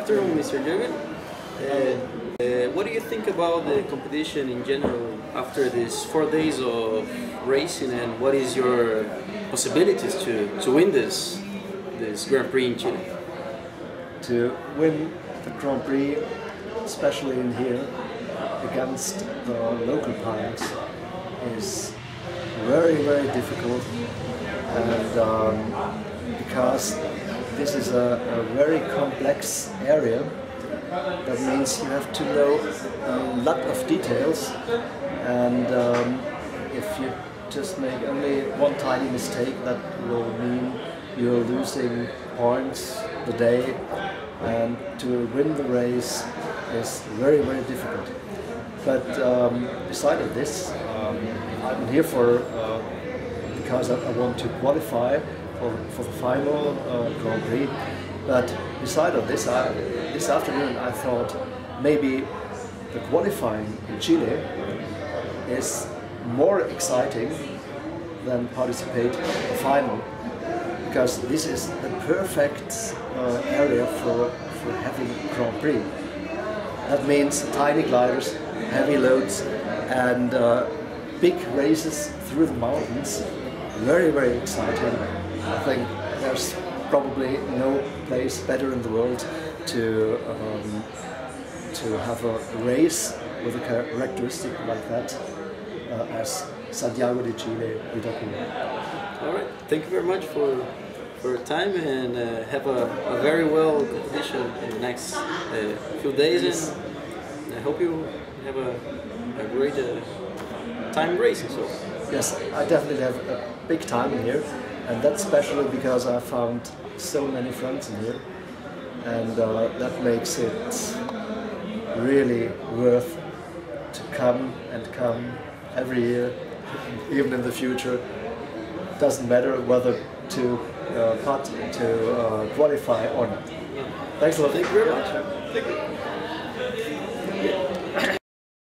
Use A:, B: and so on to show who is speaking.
A: afternoon, Mr. Jürgen. Uh, uh, what do you think about the competition in general after these four days of racing, and what is your possibilities to, to win this this Grand Prix in Chile?
B: To win the Grand Prix, especially in here, against the local pilots, is very very difficult, and um, because this is a, a very complex area. That means you have to know a lot of details. And um, if you just make only one tiny mistake that will mean you're losing points the day. And to win the race is very very difficult. But um, of this um, I'm here for uh, because I, I, want to qualify for, for the final uh, Grand Prix but beside of this, I, this afternoon I thought maybe the qualifying in Chile is more exciting than participate in the final because this is the perfect uh, area for, for having Grand Prix. That means tiny gliders, heavy loads and uh, big races through the mountains. Very, very exciting. I think there's probably no place better in the world to um, to have a race with a characteristic like that uh, as Santiago de Chile Vitacura.
A: All right, thank you very much for for your time and uh, have a, a, very well competition in the next uh, few days and I hope you have a, a great uh, time racing. So
B: yes, I definitely have a big time here and that's especially because I found so many friends in here. And uh, that makes it really worth to come and come every year even in the future. Doesn't matter whether to uh, part to uh, qualify or not. Thanks a lot.
A: Thank you very much